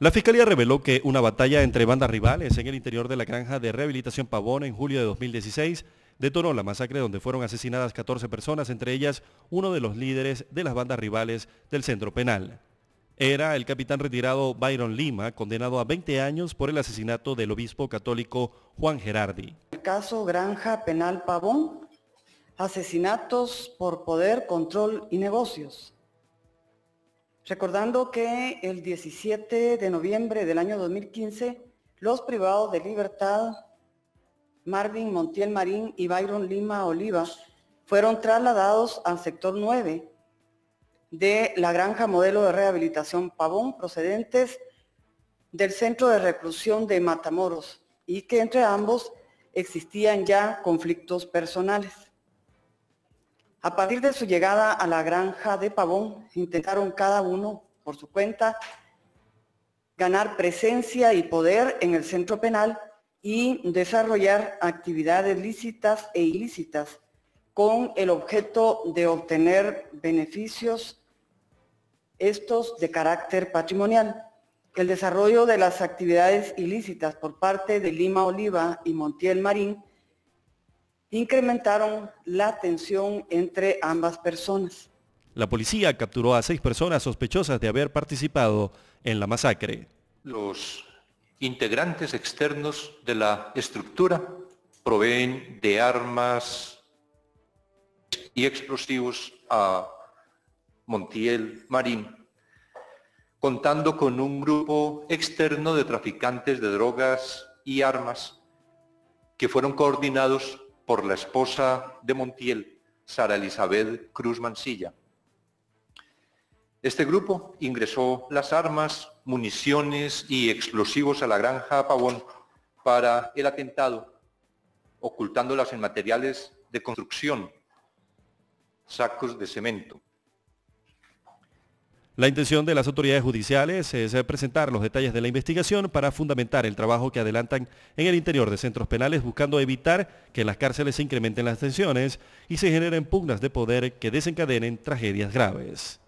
La Fiscalía reveló que una batalla entre bandas rivales en el interior de la granja de rehabilitación Pavón en julio de 2016 detonó la masacre donde fueron asesinadas 14 personas, entre ellas uno de los líderes de las bandas rivales del centro penal. Era el capitán retirado Byron Lima, condenado a 20 años por el asesinato del obispo católico Juan Gerardi. El caso Granja Penal Pavón, asesinatos por poder, control y negocios. Recordando que el 17 de noviembre del año 2015, los privados de libertad Marvin Montiel Marín y Byron Lima Oliva fueron trasladados al sector 9 de la granja modelo de rehabilitación Pavón procedentes del centro de reclusión de Matamoros y que entre ambos existían ya conflictos personales. A partir de su llegada a la granja de Pavón, intentaron cada uno, por su cuenta, ganar presencia y poder en el centro penal y desarrollar actividades lícitas e ilícitas con el objeto de obtener beneficios estos de carácter patrimonial. El desarrollo de las actividades ilícitas por parte de Lima Oliva y Montiel Marín incrementaron la tensión entre ambas personas. La policía capturó a seis personas sospechosas de haber participado en la masacre. Los integrantes externos de la estructura proveen de armas y explosivos a Montiel Marín, contando con un grupo externo de traficantes de drogas y armas que fueron coordinados por la esposa de Montiel, Sara Elizabeth Cruz Mansilla. Este grupo ingresó las armas, municiones y explosivos a la granja Pavón para el atentado, ocultándolas en materiales de construcción, sacos de cemento. La intención de las autoridades judiciales es presentar los detalles de la investigación para fundamentar el trabajo que adelantan en el interior de centros penales buscando evitar que en las cárceles se incrementen las tensiones y se generen pugnas de poder que desencadenen tragedias graves.